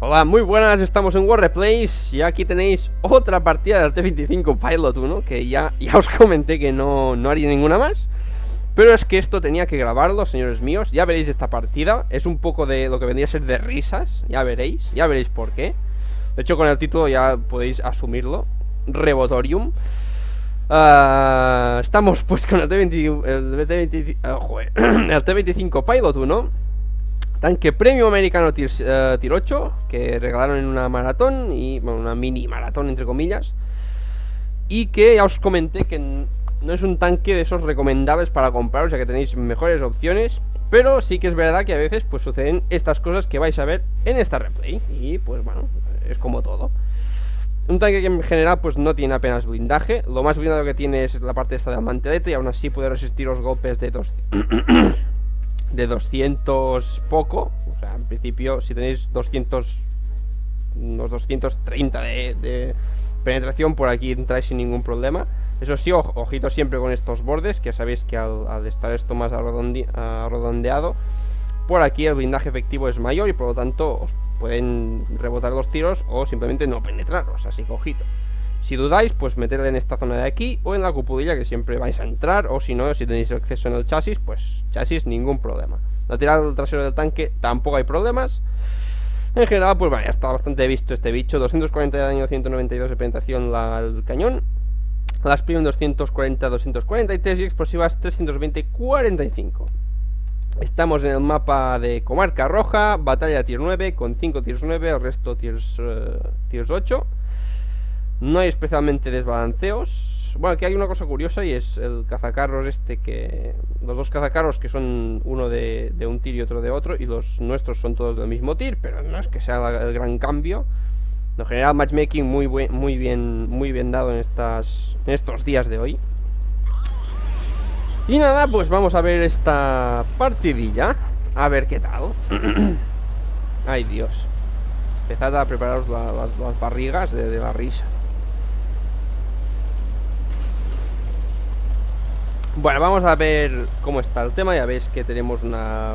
Hola, muy buenas, estamos en War Replays y aquí tenéis otra partida del T-25 Pilot 1 que ya, ya os comenté que no, no haría ninguna más. Pero es que esto tenía que grabarlo, señores míos, ya veréis esta partida. Es un poco de lo que vendría a ser de risas, ya veréis, ya veréis por qué. De hecho con el título ya podéis asumirlo. Rebotorium uh, Estamos pues con el T-25 el T-25 Pilot 1 Tanque premio americano tier, 8 eh, Que regalaron en una maratón Y bueno, una mini maratón entre comillas Y que ya os comenté que no es un tanque de esos recomendables para compraros Ya que tenéis mejores opciones Pero sí que es verdad que a veces pues suceden estas cosas que vais a ver en esta replay Y pues bueno, es como todo. Un tanque que en general pues no tiene apenas blindaje Lo más blindado que tiene es la parte esta del mantelete Y aún así puede resistir los golpes de dos de 200 poco. O sea, en principio, si tenéis 200, unos 230 de, de penetración, por aquí entráis sin ningún problema. Eso sí, ojito siempre con estos bordes, que sabéis que al, estar esto más redondeado, por aquí el blindaje efectivo es mayor y por lo tanto os pueden rebotar los tiros o simplemente no penetrarlos, así que ojito. Si dudáis, pues meterle en esta zona de aquí o en la cupudilla que siempre vais a entrar o si no, si tenéis acceso en el chasis, pues chasis ningún problema. tirada del trasero del tanque tampoco hay problemas. En general, pues ya está bastante visto este bicho. 240 de daño, 192 de penetración la, el cañón. Las PIM 240, 243 y explosivas 320, 45. Estamos en el mapa de Comarca Roja, batalla tier 9 con 5 tiers 9, el resto tiers, uh, tiers 8. No hay especialmente desbalanceos. Bueno, aquí hay una cosa curiosa y es el cazacarros este que... Los dos cazacarros que son uno de, un tir y otro de otro y los nuestros son todos del mismo tir, pero no es que sea el gran cambio. En general matchmaking muy, muy, bien, muy bien dado en, estas, en estos días de hoy. Y nada, pues vamos a ver esta partidilla. A ver qué tal. Ay, Dios. Empezad a prepararos las, barrigas de la risa. Bueno, vamos a ver cómo está el tema. Ya veis que tenemos una,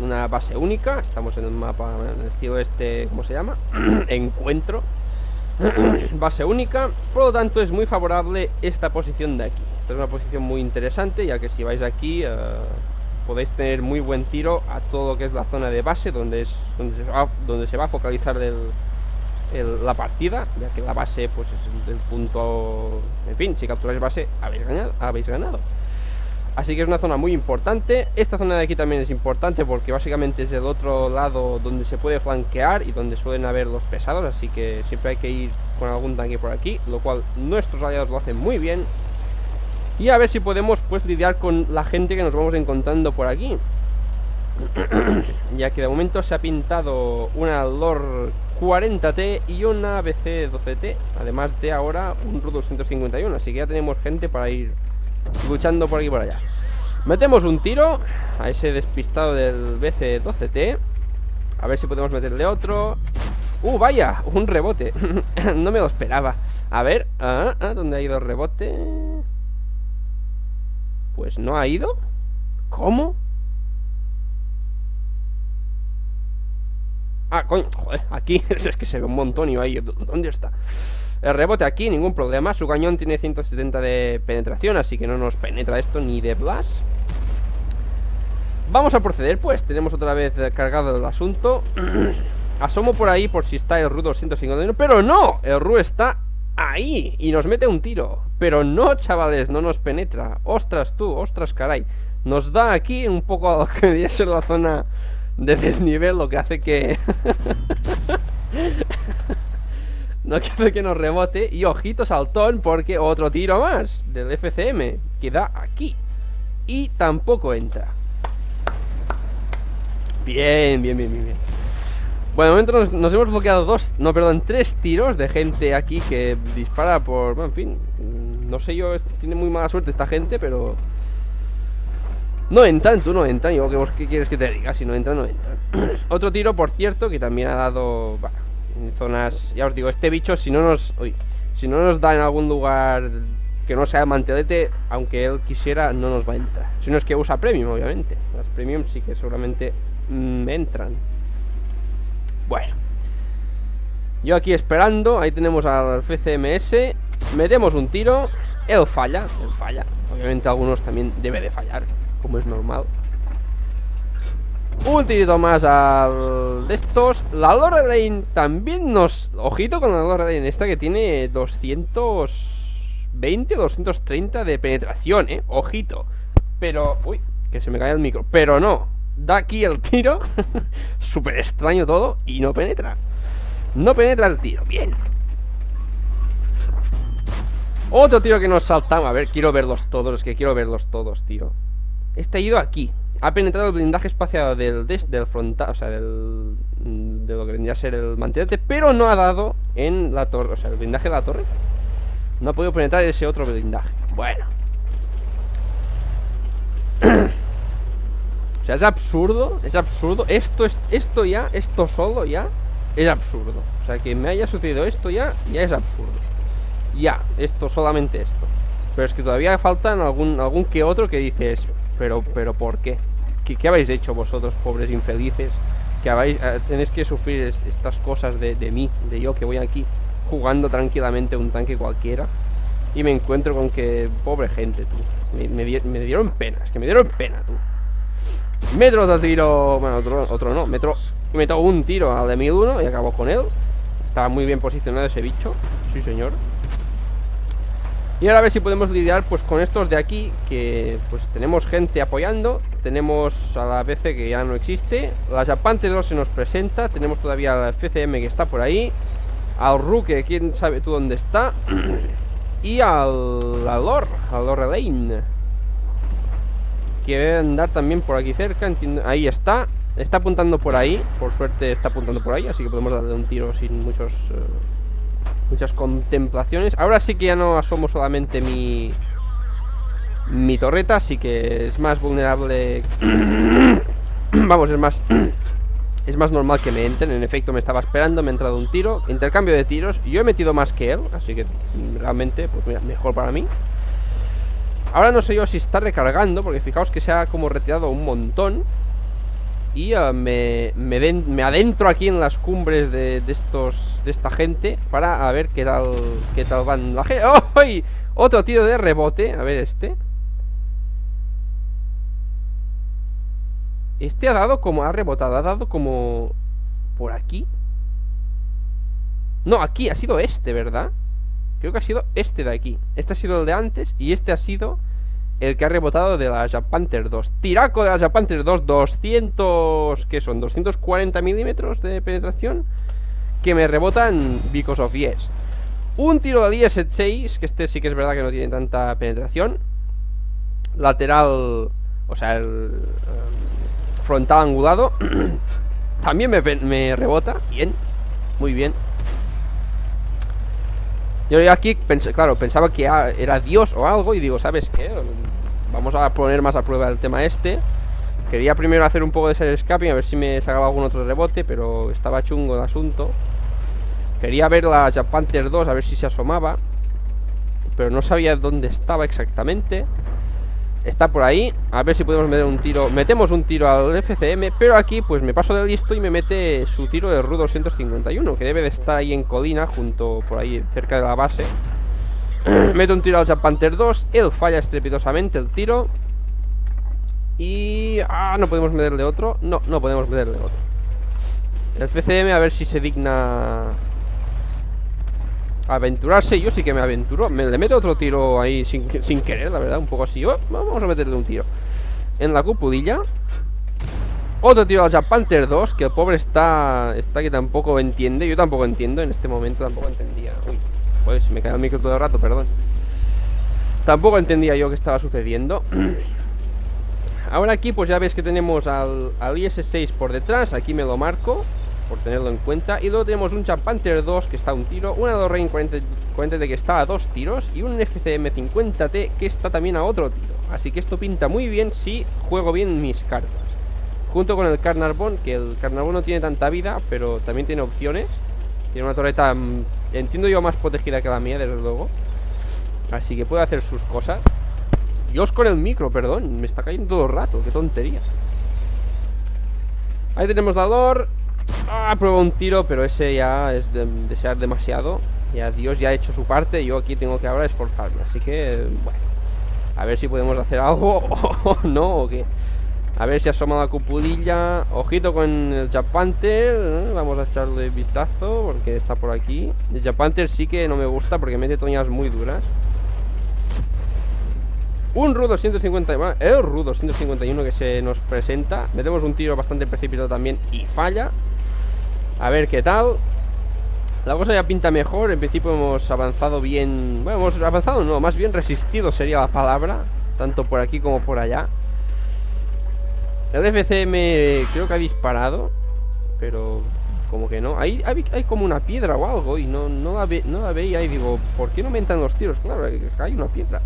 una base única. Estamos en el mapa, en el estilo este, ¿cómo se llama? Encuentro. base única. Por lo tanto, es muy favorable esta posición de aquí. Esta es una posición muy interesante, ya que si vais aquí... Eh, podéis tener muy buen tiro a todo lo que es la zona de base donde es donde se va, donde se va a focalizar la partida ya que la base pues es el, punto en fin si capturáis base habéis ganado Así que es una zona muy importante. Esta zona de aquí también es importante porque básicamente es el otro lado donde se puede flanquear Y donde suelen haber los pesados Así que siempre hay que ir con algún tanque por aquí Lo cual nuestros aliados lo hacen muy bien. Y a ver si podemos pues lidiar con la gente que nos vamos encontrando por aquí. Ya que de momento se ha pintado una LOR 40T y una BC12T Además de ahora un RU 251 Así que ya tenemos gente para ir luchando por aquí y por allá. Metemos un tiro a ese despistado del BC-12T. A ver si podemos meterle otro. ¡Uh, vaya! Un rebote. no me lo esperaba. A ver, ah, ah, ¿dónde ha ido el rebote? Pues no ha ido. ¿Cómo? Ah, coño, joder, aquí es que se ve un montón y ahí, ¿dónde está? El rebote aquí, ningún problema. Su cañón tiene 170 de penetración Así que no nos penetra esto ni de blast Vamos a proceder pues. Tenemos otra vez cargado el asunto. Asomo por ahí por si está el RU 251 Pero no, el RU está ahí Y nos mete un tiro. Pero no, chavales, no nos penetra. Ostras tú, ostras caray. Nos da aquí un poco a lo que debería la zona de desnivel Lo que hace que... No quiero que nos rebote Y ojito saltón porque otro tiro más Del FCM Queda aquí Y tampoco entra. Bien, bien, bien, bien, bien. Bueno, de momento nos, hemos bloqueado dos No, perdón, tres tiros de gente aquí Que dispara por... Bueno, en fin No sé yo, tiene muy mala suerte esta gente Pero... No entran, tú no entran Yo, ¿qué, quieres que te diga? Si no entran, no entran. Otro tiro, por cierto, que también ha dado... Bueno, en zonas, ya os digo, este bicho si no nos, si no nos da en algún lugar que no sea mantelete, aunque él quisiera, no nos va a entrar. Si no es que usa premium, obviamente. Las premium sí que seguramente me mm, entran. Bueno, Yo aquí esperando, ahí tenemos al FCMS Metemos un tiro Él falla, él falla Obviamente algunos también debe de fallar Como es normal Un tirito más al de estos. La Lorraine también nos... Ojito con la Lorraine esta que tiene 220, 230 de penetración, eh Ojito. Pero... Uy, que se me cae el micro. Pero no, da aquí el tiro. Súper extraño todo Y no penetra. No penetra el tiro, bien. Otro tiro que nos saltamos. A ver, quiero verlos todos, es que quiero verlos todos, tío. Este ha ido aquí Ha penetrado el blindaje espacial del, del frontal O sea, del De lo que vendría a ser el mantelete Pero no ha dado en la torre O sea, el blindaje de la torre. No ha podido penetrar ese otro blindaje. Bueno. O sea, es absurdo, es absurdo. Esto, es, esto ya, esto solo ya Es absurdo. O sea, que me haya sucedido esto ya, ya es absurdo. Ya, esto, solamente esto. Pero es que todavía faltan algún, algún que otro que dices Pero, pero, ¿por qué? ¿Qué, habéis hecho vosotros, pobres infelices? Que habéis, eh, tenéis que sufrir estas cosas de, de mí De yo que voy aquí jugando tranquilamente un tanque cualquiera Y me encuentro con que, pobre gente, tú me, dieron pena, es que me dieron pena, tú Metro otro tiro Bueno, otro, otro no Metro Meto un tiro al de 1001 y acabo con él Estaba muy bien posicionado ese bicho Sí, señor Y ahora a ver si podemos lidiar pues con estos de aquí Que pues tenemos gente apoyando Tenemos a la BC que ya no existe La Japante 2 se nos presenta Tenemos todavía la FCM que está por ahí Al Ruke, quién sabe tú dónde está Y al, al Lor Al Lor Lane que debe andar también por aquí cerca Ahí está Está apuntando por ahí Por suerte está apuntando por ahí Así que podemos darle un tiro sin muchos eh, Muchas contemplaciones. Ahora sí que ya no asomo solamente mi Mi torreta Así que es más vulnerable Vamos, es más Es más normal que me entren. En efecto me estaba esperando, me ha entrado un tiro Intercambio de tiros, yo he metido más que él Así que realmente, pues mira, mejor para mí. Ahora no sé yo si está recargando Porque fijaos que se ha como retirado un montón Y uh, me, me, adentro aquí en las cumbres de, de, estos de esta gente Para a ver qué tal, qué tal van la gente ¡Oh! Otro tiro de rebote A ver este Este ha dado como... Ha rebotado, ha dado como... Por aquí No, aquí ha sido este, ¿verdad? Creo que ha sido este de aquí Este ha sido el de antes Y este ha sido el que ha rebotado de la Panther 2 Tiraco de la Panther 2 200... ¿Qué son? 240 milímetros de penetración Que me rebotan because of yes. Un tiro de 10 6 Que este sí que es verdad que no tiene tanta penetración. Lateral O sea, el... Um, frontal angulado. También me, me rebota. Bien, muy bien yo aquí, pensé, claro, pensaba que era Dios o algo Y digo, ¿sabes qué? Vamos a poner más a prueba el tema este. Quería primero hacer un poco de ser escaping A ver si me sacaba algún otro rebote Pero estaba chungo el asunto. Quería ver la Panther 2 A ver si se asomaba Pero no sabía dónde estaba exactamente Está por ahí. A ver si podemos meter un tiro. Metemos un tiro al FCM Pero aquí pues me paso de listo y me mete su tiro de RU 251 Que debe de estar ahí en colina Junto por ahí cerca de la base. Meto un tiro al Jack Panther 2 Él falla estrepitosamente el tiro. Y... Ah, no podemos meterle otro. No, no podemos meterle otro. El FCM a ver si se digna Aventurarse, yo sí que me aventuro. Me, Le meto otro tiro ahí sin, sin querer, la verdad Un poco así, oh, vamos a meterle un tiro. En la cupudilla. Otro tiro al Jack Panther 2 Que el pobre está, está que tampoco entiende. Yo tampoco entiendo, en este momento tampoco entendía. Uy, pues me cae el micro todo el rato, perdón. Tampoco entendía yo qué estaba sucediendo. Ahora aquí pues ya ves que tenemos al, al IS-6 por detrás. Aquí me lo marco por tenerlo en cuenta. Y luego tenemos un Panther 2 que está a un tiro, una Dorrain 40, 40 que está a dos tiros y un FCM 50T que está también a otro tiro. Así que esto pinta muy bien si juego bien mis cartas. Junto con el Carnarvon, que el Carnarvon no tiene tanta vida, pero también tiene opciones. Tiene una torreta, mm, entiendo yo, más protegida que la mía, desde luego. Así que puede hacer sus cosas. Dios con el micro, perdón, me está cayendo todo el rato, qué tontería. Ahí tenemos la Dor Ah, prueba un tiro, pero ese ya es de desear demasiado. Ya Dios ya ha hecho su parte, yo aquí tengo que ahora esforzarme. Así que, bueno, a ver si podemos hacer algo o no, o qué. A ver si asoma la cupudilla. Ojito con el Japanter. ¿eh? Vamos a echarle vistazo porque está por aquí. El Japanter sí que no me gusta porque mete toñas muy duras. Un Ru 250, el Ru 251 que se nos presenta. Metemos un tiro bastante precipitado también y falla. A ver qué tal. La cosa ya pinta mejor. En principio hemos avanzado bien. Bueno, hemos avanzado, no, más bien resistido sería la palabra. Tanto por aquí como por allá. El FCM creo que ha disparado. Pero como que no. Hay, hay, como una piedra o algo. Y no, no, la, no la veía. Y digo, ¿por qué no me entran los tiros? Claro, hay una piedra.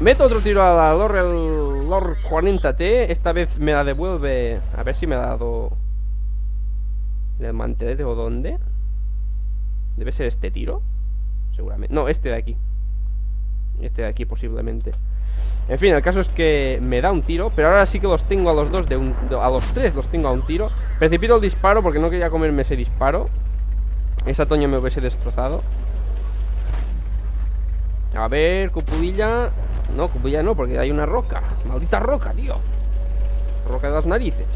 Meto otro tiro a la Lord, Lord 40T. Esta vez me la devuelve. A ver si me ha dado. ¿El mantelete o dónde? Debe ser este tiro. Seguramente. No, este de aquí. Este de aquí posiblemente. En fin, el caso es que me da un tiro Pero ahora sí que los tengo a los dos de un, A los tres los tengo a un tiro Precipito el disparo porque no quería comerme ese disparo Esa toña me hubiese destrozado A ver, cupudilla No, cupudilla no, porque hay una roca Maldita roca, tío Roca de las narices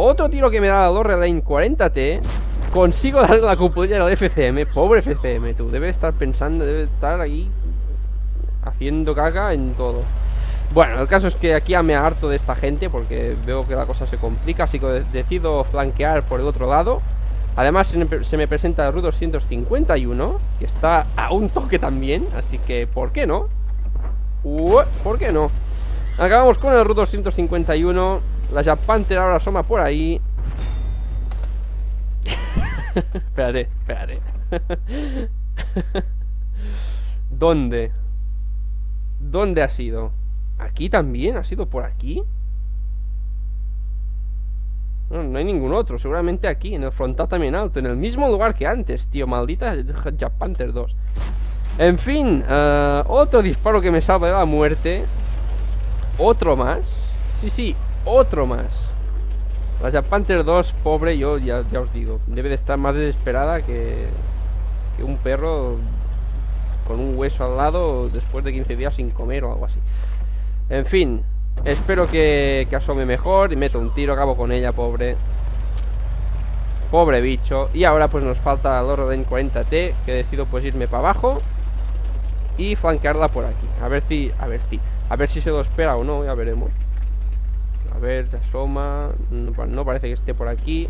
Otro tiro que me da la Lane 40T Consigo darle la cupudilla al FCM Pobre FCM, tú Debe estar pensando, debe estar ahí haciendo caca en todo. Bueno, el caso es que aquí ya me harto de esta gente porque veo que la cosa se complica, así que decido flanquear por el otro lado. Además se me, presenta el RU 251, que está a un toque también, así que ¿por qué no? ¿Por qué no? Acabamos con el RU 251, la Japanter ahora asoma por ahí. espérate, espérate. ¿Dónde? ¿Dónde ha sido? ¿Aquí también? ¿Ha sido por aquí? No, no hay ningún otro, seguramente aquí, en el frontal también alto En el mismo lugar que antes, tío, maldita Panther 2 En fin, uh, otro disparo que me salva de la muerte Otro más Sí, sí, otro más La Panther 2, pobre, yo ya, ya os digo Debe de estar más desesperada que, que un perro con un hueso al lado después de 15 días sin comer o algo así. En fin, espero que, asome mejor y meto un tiro, acabo con ella, pobre. Pobre bicho. Y ahora pues nos falta la Orden 40T, que decido pues irme para abajo y flanquearla por aquí. A ver si, a ver si, a ver si se lo espera o no, ya veremos. A ver, asoma, no parece que esté por aquí.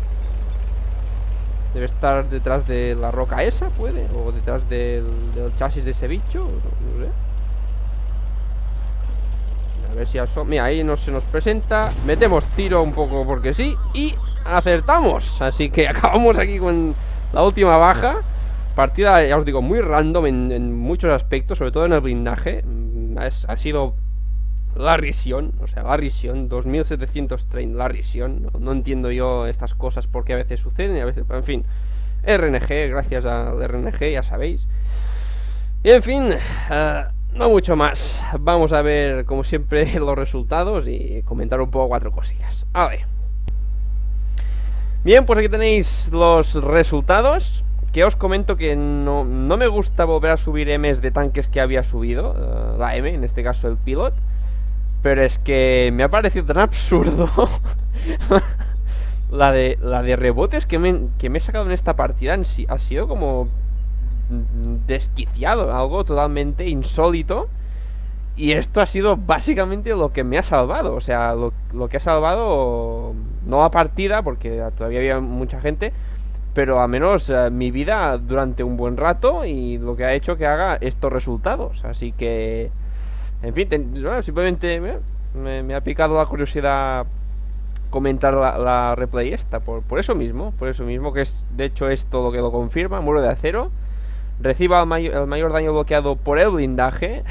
Debe estar detrás de la roca esa, puede. O detrás del, chasis de ese bicho. No, sé. A ver si asoma. Mira, ahí no se nos presenta. Metemos tiro un poco porque sí. Y acertamos. Así que acabamos aquí con la última baja. Partida, ya os digo, muy random en, muchos aspectos. Sobre todo en el blindaje. Mm, ha sido la risión, o sea, la risión, 2730, la risión. No, entiendo yo estas cosas porque a veces suceden a veces, en fin. RNG, gracias al RNG, ya sabéis. Y en fin, eh, no mucho más. Vamos a ver, como siempre, los resultados y comentar un poco cuatro cosillas. A ver. Bien, pues aquí tenéis los resultados. Que os comento que no, me gusta volver a subir M's de tanques que había subido. Eh, la M, en este caso el pilot. Pero es que me ha parecido tan absurdo la, de, la de rebotes que me, que me he sacado en esta partida ha sido como desquiciado, algo totalmente insólito. Y esto ha sido básicamente lo que me ha salvado. O sea, lo, que ha salvado, no a partida, porque todavía había mucha gente, pero al menos eh, mi vida durante un buen rato y lo que ha hecho que haga estos resultados. Así que en fin, simplemente me, ha picado la curiosidad comentar la, replay esta, por, eso mismo, por eso mismo, que es de hecho esto lo que lo confirma, muro de acero. Reciba el, mayor daño bloqueado por el blindaje.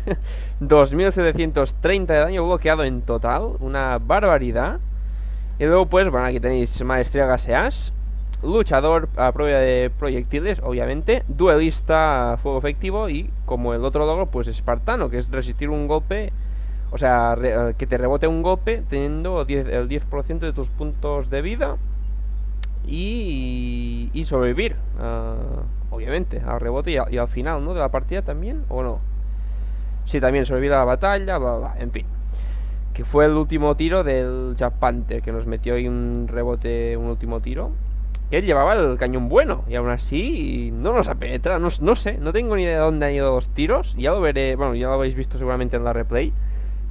2730 de daño bloqueado en total, una barbaridad. Y luego pues, bueno, aquí tenéis maestría gaseas luchador a prueba de proyectiles, obviamente, duelista a fuego efectivo y como el otro logro, pues espartano, que es resistir un golpe O sea, eh, que te rebote un golpe teniendo el 10% de tus puntos de vida y, y sobrevivir, obviamente, al rebote y, al final, ¿no? De la partida también, ¿o no? Sí, también sobrevivir a la batalla, en fin. Que fue el último tiro del Jack Panther, que nos metió ahí un rebote, un último tiro. Que él llevaba el cañón bueno, y aún así no nos ha penetrado, no, no sé, no tengo ni idea de dónde han ido los tiros. Ya lo veré, bueno, ya lo habéis visto seguramente en la replay.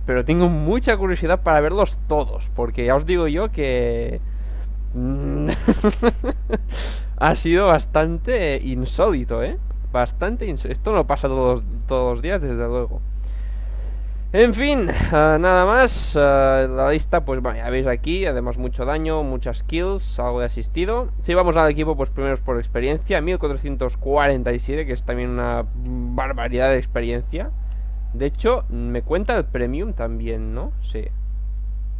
Pero tengo mucha curiosidad para verlos todos, porque ya os digo yo que Mm. ha sido bastante insólito, ¿eh? Bastante insólito. Esto no pasa todos, todos los días, desde luego. En fin, eh, nada más. Eh, la lista, pues ya veis aquí. Además, mucho daño, muchas kills, algo de asistido. Si vamos al equipo, pues primero por experiencia. 1447, que es también una barbaridad de experiencia. De hecho, me cuenta el premium también, ¿no? Sí.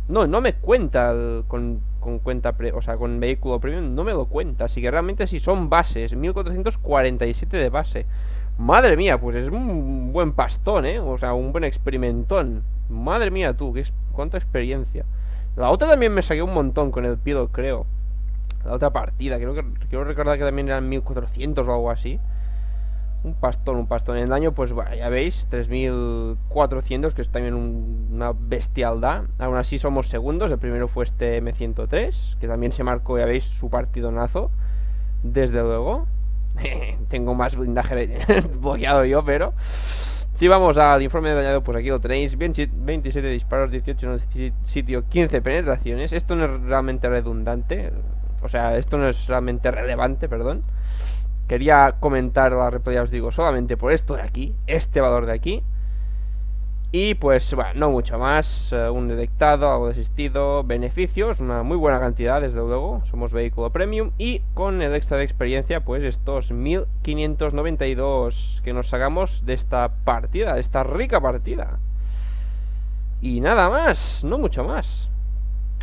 No, no me cuenta con, cuenta, o sea, con vehículo premium, no me lo cuenta. Así que realmente si son bases, 1447 de base. Madre mía, pues es un buen pastón, ¿eh? O sea, un buen experimentón. Madre mía, tú, qué es, cuánta experiencia. La otra también me saqué un montón con el Pido, creo. La otra partida, creo que quiero recordar que también eran 1400 o algo así. Un pastón, un pastón. En daño, pues ya veis, 3400, que es también una bestialdad. Aún así somos segundos. El primero fue este M103, que también se marcó, ya veis, su partidonazo. Desde luego. Tengo más blindaje bloqueado yo, pero... Si vamos al informe de dañado, pues aquí lo tenéis. 27 disparos, 18 en el sitio, 15 penetraciones. Esto no es realmente redundante O sea, esto no es realmente relevante, perdón. Quería comentar la replay, os digo, solamente por esto de aquí, este valor de aquí. Y pues, bueno, no mucho más. Eh, un detectado, algo de asistido, beneficios, una muy buena cantidad, desde luego. Somos vehículo premium. Y con el extra de experiencia, pues estos 1592 que nos sacamos de esta partida, de esta rica partida. Y nada más, no mucho más.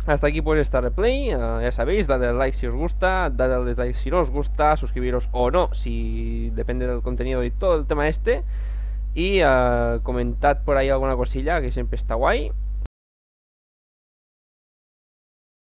Hasta aquí pues esta replay, uh, ya sabéis, dadle like si os gusta, dadle al dislike si no os gusta, suscribiros o no, si depende del contenido y todo el tema este. Y uh, comentad por ahí alguna cosilla que siempre está guay.